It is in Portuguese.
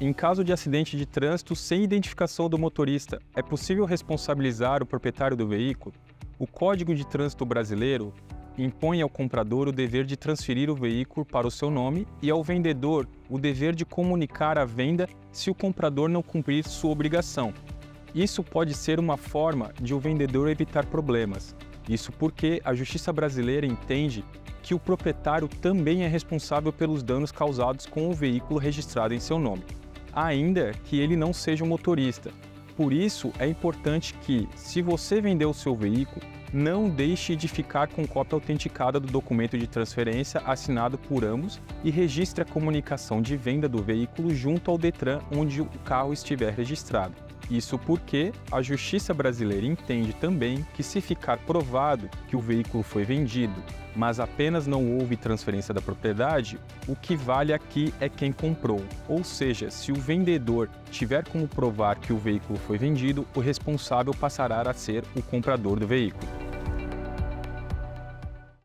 Em caso de acidente de trânsito sem identificação do motorista, é possível responsabilizar o proprietário do veículo? O Código de Trânsito Brasileiro impõe ao comprador o dever de transferir o veículo para o seu nome e ao vendedor o dever de comunicar a venda se o comprador não cumprir sua obrigação. Isso pode ser uma forma de o vendedor evitar problemas. Isso porque a justiça brasileira entende que o proprietário também é responsável pelos danos causados com o veículo registrado em seu nome ainda que ele não seja um motorista. Por isso, é importante que, se você vender o seu veículo, não deixe de ficar com cópia autenticada do documento de transferência assinado por ambos e registre a comunicação de venda do veículo junto ao Detran onde o carro estiver registrado. Isso porque a justiça brasileira entende também que, se ficar provado que o veículo foi vendido, mas apenas não houve transferência da propriedade, o que vale aqui é quem comprou. Ou seja, se o vendedor tiver como provar que o veículo foi vendido, o responsável passará a ser o comprador do veículo.